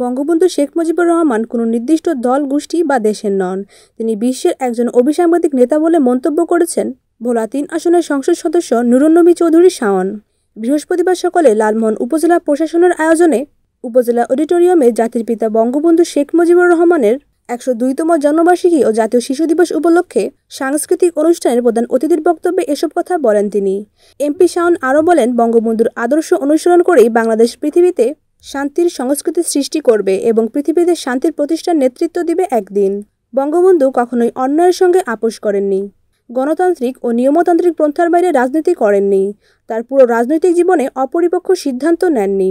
বঙ্গবন্ধু শেখ মুজিবুর রহমান কোনো নির্দিষ্ট দল, গোষ্ঠী বা দেশের নন। তিনি বিশ্বের একজন অভিসাংবাদিক নেতা বলে মন্তব্য করেছেন। ভোলা তিন আসনের সংসদ সদস্য নুরুন্নবী চৌধুরী শাওন। বৃহস্পতিবার সকালে লালমোহন উপজেলা প্রশাসনের আয়োজনে উপজেলা অডিটোরিয়ামে জাতির পিতা বঙ্গবন্ধু শেখ মুজিবুর রহমানের একশো দুইতম জন্মবার্ষিকী ও জাতীয় শিশু দিবস উপলক্ষে সাংস্কৃতিক অনুষ্ঠানের প্রধান অতিথির বক্তব্যে এসব কথা বলেন তিনি। এমপি শাওন আরও বলেন, বঙ্গবন্ধুর আদর্শ অনুসরণ করেই বাংলাদেশ পৃথিবীতে শান্তির সংস্কৃতি সৃষ্টি করবে এবং পৃথিবীতে শান্তির প্রতিষ্ঠার নেতৃত্ব দিবে একদিন। বঙ্গবন্ধু কখনোই অন্যায়ের সঙ্গে আপোষ করেননি। গণতান্ত্রিক ও নিয়মতান্ত্রিক পন্থার বাইরে রাজনীতি করেননি। তার পুরো রাজনৈতিক জীবনে অপরিপক্ষ সিদ্ধান্ত নেননি।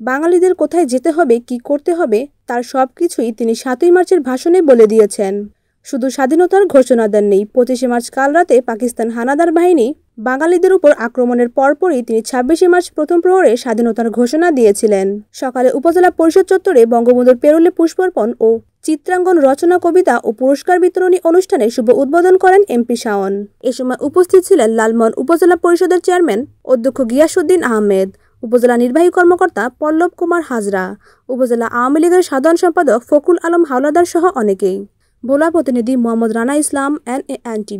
বাঙালিদের কোথায় যেতে হবে, কি করতে হবে, তার সব কিছুই তিনি সাতই মার্চের ভাষণে বলে দিয়েছেন। শুধু স্বাধীনতার ঘোষণা দেননি। পঁচিশে মার্চ কাল রাতে পাকিস্তান হানাদার বাহিনী বাঙালিদের উপর আক্রমণের পরপরই তিনি ছাব্বিশে মার্চ প্রথম প্রহরে স্বাধীনতার ঘোষণা দিয়েছিলেন। সকালে উপজেলা পরিষদ চত্বরে বঙ্গবন্ধুর পেরোলে পুষ্পার্পণ ও চিত্রাঙ্গন রচনা কবিতা ও পুরস্কার বিতরণী অনুষ্ঠানে শুভ উদ্বোধন করেন এমপি শাওন। এ সময় উপস্থিত ছিলেন লালমোহন উপজেলা পরিষদের চেয়ারম্যান অধ্যক্ষ গিয়াসুদ্দিন আহমেদ, উপজেলা নির্বাহী কর্মকর্তা পল্লব কুমার হাজরা, উপজেলা আওয়ামী লীগের সাধারণ সম্পাদক ফকুল আলম হাওলাদার সহ অনেকেই। भोला प्रतिनिधि Mohammad Rana Islam N A N T